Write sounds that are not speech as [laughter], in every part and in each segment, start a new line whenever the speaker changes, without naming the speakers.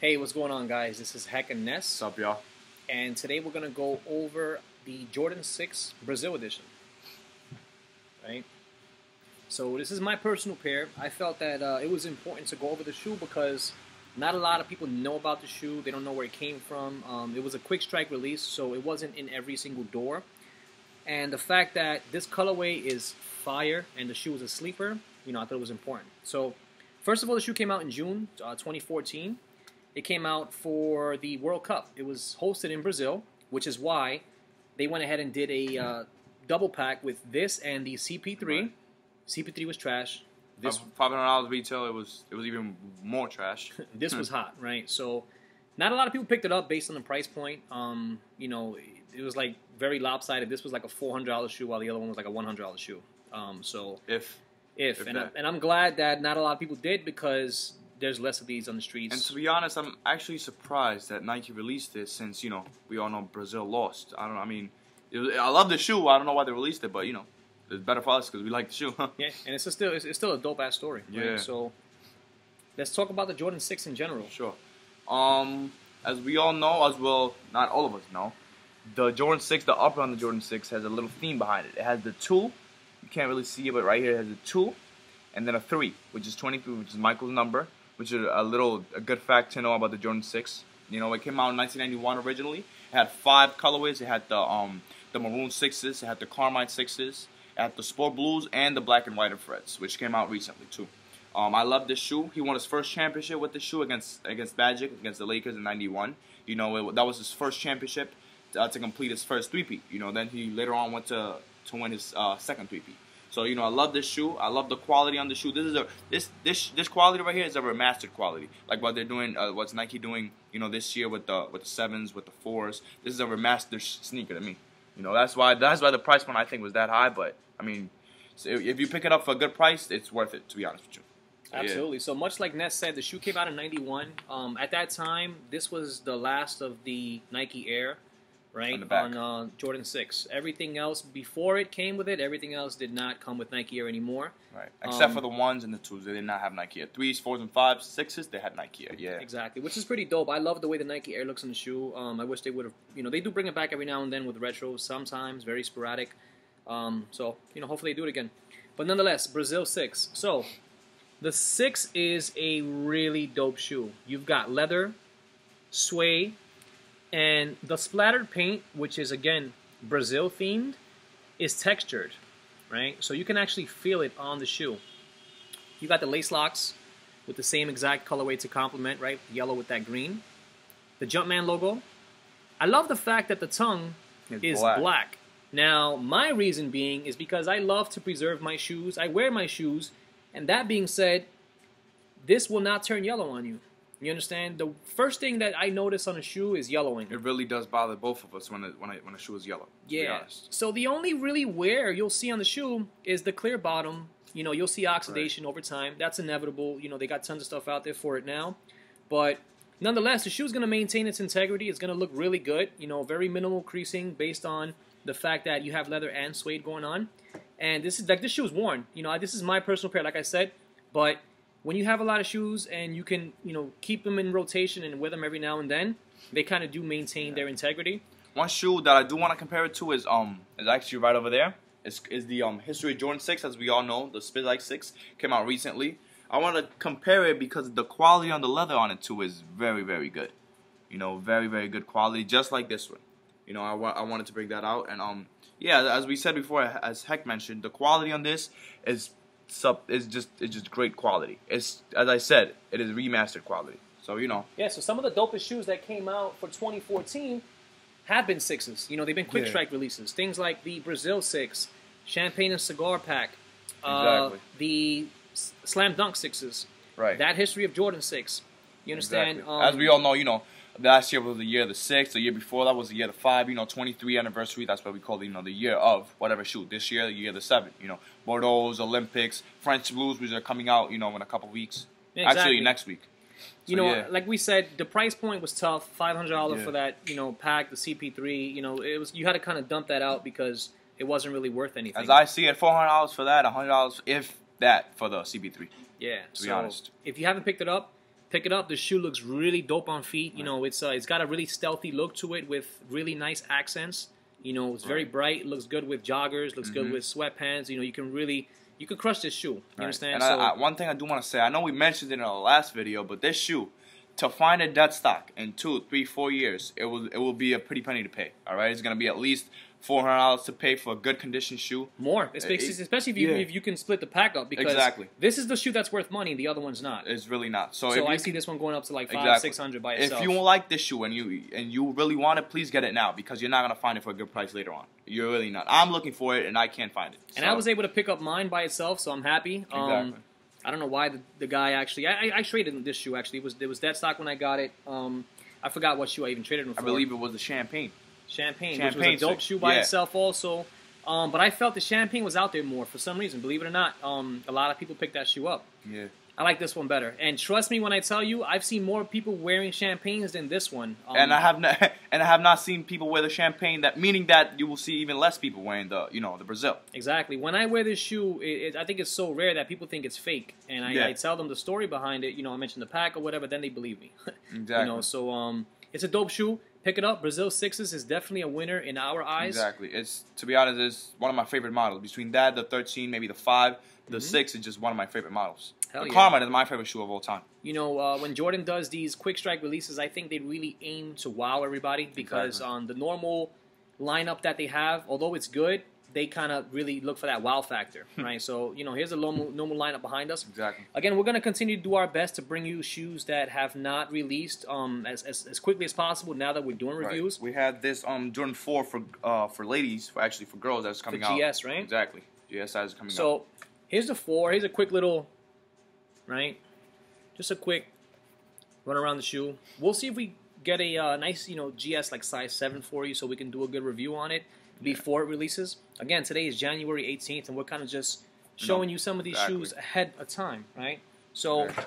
Hey, what's going on, guys? This is Heck and Ness,
What's up, y'all?
and today we're gonna go over the Jordan 6 Brazil edition. Right. So this is my personal pair. I felt that uh, it was important to go over the shoe because not a lot of people know about the shoe. They don't know where it came from. Um, it was a quick strike release, so it wasn't in every single door. And the fact that this colorway is fire and the shoe is a sleeper, you know, I thought it was important. So, first of all, the shoe came out in June uh, 2014. It came out for the World Cup. It was hosted in Brazil, which is why they went ahead and did a uh, double pack with this and the CP3.
Right.
CP3 was trash. This
Five hundred dollars retail. It was it was even more trash. [laughs]
this was hot, right? So, not a lot of people picked it up based on the price point. Um, you know, it was like very lopsided. This was like a four hundred dollars shoe, while the other one was like a one hundred dollars shoe. Um, so
If
if,
If
and, I, and I'm glad that not a lot of people did because there's less of these on the streets.
and to be honest, I'm actually surprised that Nike released this since you know we all know Brazil lost. I don't. I mean, was, I love the shoe. I don't know why they released it, but you know, it's better for us because we like the shoe. [laughs]
yeah, and it's a still it's, it's still a dope ass story. right?
Yeah.
So let's talk about the Jordan Six in general.
Sure. Um, as we all know, as well, not all of us know, the Jordan 6, the upper on the Jordan 6 has a little theme behind it. It has the 2, you can't really see it, but right here it has a 2, and then a 3, which is 23, which is Michael's number, which is a little, a good fact to know about the Jordan 6. You know, it came out in 1991 originally. It had five colorways. It had the, um, the maroon 6s, it had the carmine 6s, it had the sport blues, and the black and white and which came out recently too. Um, I love this shoe. He won his first championship with this shoe against against Magic against the Lakers in '91. You know it, that was his first championship uh, to complete his first three-peat. You know then he later on went to to win his uh, second three-peat. So you know I love this shoe. I love the quality on the shoe. This is a this this this quality right here is a remastered quality. Like what they're doing, uh, what's Nike doing? You know this year with the with the sevens, with the fours. This is a remastered sneaker to me. You know that's why that's why the price point I think was that high. But I mean, so if, you pick it up for a good price, it's worth it. To be honest with you. So, yeah.
Absolutely. So much like Ness said, the shoe came out in '91. Um, at that time, this was the last of the Nike Air, right?
On back.
uh, Jordan Six. Everything else before it came with it. Everything else did not come with Nike Air anymore.
Right. Except
Um,
for the ones and the twos, they did not have Nike Air. Threes, fours, and fives, sixes, they had Nike Air. Yeah.
Exactly, which is pretty dope. I love the way the Nike Air looks on the shoe. Um, I wish they would have, you know, they do bring it back every now and then with retro, sometimes very sporadic. Um, so you know, hopefully they do it again. But nonetheless, Brazil six. So the six is a really dope shoe. You've got leather, suede, and the splattered paint, which is again Brazil themed, is textured, right? So you can actually feel it on the shoe. You got the lace locks with the same exact colorway to complement, right? Yellow with that green. The Jumpman logo. I love the fact that the tongue
It's
is
black.
black. Now, my reason being is because I love to preserve my shoes. I wear my shoes, and that being said, this will not turn yellow on you. You understand? The first thing that I notice on a shoe is yellowing.
It really does bother both of us when it, when I, when a shoe is yellow.
Yeah. So the only really wear you'll see on the shoe is the clear bottom. You know, you'll see oxidation over time. That's inevitable. You know, they got tons of stuff out there for it now. But nonetheless, the shoe is going to maintain its integrity. It's going to look really good. You know, very minimal creasing based on the fact that you have leather and suede going on. And this is like this shoe is worn. You know, this is my personal pair, like I said. But when you have a lot of shoes and you can, you know, keep them in rotation and wear them every now and then, they kind of do maintain their integrity.
One shoe that I do want to compare it to is um is actually right over there. Is is the um History Jordan Six, as we all know, the Spit Like Six came out recently. I want to compare it because the quality on the leather on it too is very very good. You know, very very good quality, just like this one. You know, I, wa- I wanted to bring that out and um yeah, as we said before, as Heck mentioned, the quality on this is sub is just it's just great quality. It's as I said, it is remastered quality. So you know,
Yeah, so some of the dopest shoes that came out for 2014 have been sixes. You know, they've been quick
Yeah.
strike releases. Things like the Brazil Six, Champagne and Cigar Pack, uh,
Exactly.
the Slam Dunk Sixes,
right?
that history of Jordan Six. You understand?
Exactly.
Um,
As we all know, you know, last year was the year of the six. The year before that was the year of the five. You know, 23 anniversary. That's what we call. You know, the year of whatever shoot. This year, the year of the seven. You know, Bordeaux, Olympics, French Blues, which are coming out. You know, in a couple weeks.
Yeah, exactly.
Actually, next week.
you know,
yeah.
like we said, the price point was tough. Five hundred dollars
Yeah.
for that, you know, pack, the CP3. You know, it was you had to kind of dump that out because it wasn't really worth anything.
As I see it, four hundred dollars for that, hundred dollars if that for the CP3.
yeah.
to be honest.
if you haven't picked it up, pick it up. The shoe looks really dope on feet. You
Right.
know, it's uh, it's got a really stealthy look to it with really nice accents. You know, it's very
Right.
bright. Looks good with joggers. Looks good
Mhm.
with sweatpants. You know, you can really you can crush this shoe. You
Right.
understand?
And
so
I, I, one thing I do want to say, I know we mentioned it in our last video, but this shoe, to find a dead stock in two, three, four years, it will it will be a pretty penny to pay. All right, it's gonna be at least four hundred dollars to pay for a good condition shoe.
more, especially,
it-
especially if you
yeah.
if you can split the pack up because
Exactly.
this is the shoe that's worth money. The other one's not.
It's really not. So,
So
if
I
you
see this one going up to like five,
Exactly.
six hundred by itself.
if you like this shoe and you and you really want it, please get it now because you're not gonna find it for a good price later on. You're really not. I'm looking for it and I can't find it.
and I was able to pick up mine by itself, so I'm happy. Um,
Exactly.
I don't know why the, the guy actually. I, I, I traded this shoe actually. It was it was dead stock when I got it. Um, I forgot what shoe I even traded him for.
I believe it was the champagne.
Champagne,
Champagne
which was a dope shoe by
yeah.
itself also. Um, but I felt the champagne was out there more for some reason. Believe it or not, um, a lot of people picked that shoe up.
Yeah.
I like this one better. And trust me when I tell you, I've seen more people wearing champagnes than this one. Um,
and I have not, [laughs] and I have not seen people wear the champagne. That meaning that you will see even less people wearing the, you know, the Brazil.
Exactly. When I wear this shoe, it, it, I think it's so rare that people think it's fake, and I,
Yeah.
I tell them the story behind it. You know, I mention the pack or whatever, then they believe me.
Exactly. [laughs]
You know, so um, it's a dope shoe. Pick it up. Brazil sixes is definitely a winner in our eyes.
Exactly. It's to be honest, it's one of my favorite models. Between that, the 13, maybe the 5, the
Mhm.
6 is just one of my favorite models.
Hell
the
yeah.
Carmine is my favorite shoe of all time.
You know, uh, when Jordan does these quick strike releases, I think they really aim to wow everybody because
Exactly.
on the normal lineup that they have, although it's good, they kind of really look for that wow factor, right? so you know, here's a normal normal lineup behind us.
Exactly.
Again, we're going to continue to do our best to bring you shoes that have not released um, as, as, as quickly as possible now that we're doing
Right.
reviews.
We had this um Jordan 4 for uh for ladies, for actually for girls that's
For
coming out.
GS, right?
Exactly. GS size is coming out.
So here's the four. Here's a quick little, right? Just a quick run around the shoe. We'll see if we get a uh, nice, you know, GS like size seven for you, so we can do a good review on it before it releases. Again, today is January 18th, and we're kind of just showing you some of these
exactly.
shoes ahead of time, right? So.
Yeah.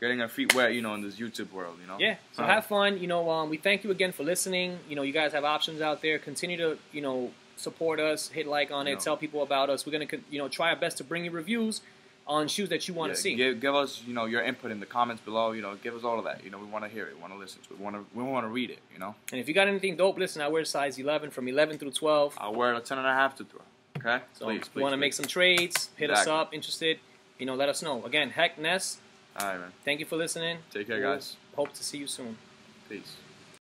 Getting our feet wet, you know, in this YouTube world, you know.
Yeah. So
Uh-huh.
have fun. You know, um, we thank you again for listening. You know, you guys have options out there. Continue to, you know, support us. Hit like on it.
Know.
Tell people about us. We're gonna, you know, try our best to bring you reviews on shoes that you want
Yeah,
to see.
Give, give us, you know, your input in the comments below. You know, give us all of that. You know, we want to hear it. We want to listen to it. We want to, we want to read it. You know,
And if you got anything dope, listen. I wear size 11 from 11 through 12.
I'll wear a 10 and a half to throw. Okay,
So
please,
if you want to make some trades, hit
Exactly.
us up. Interested? You know, let us know. Again, Heck Ness.
All right, man.
Thank you for listening.
Take care, guys.
Hope to see you soon.
Peace.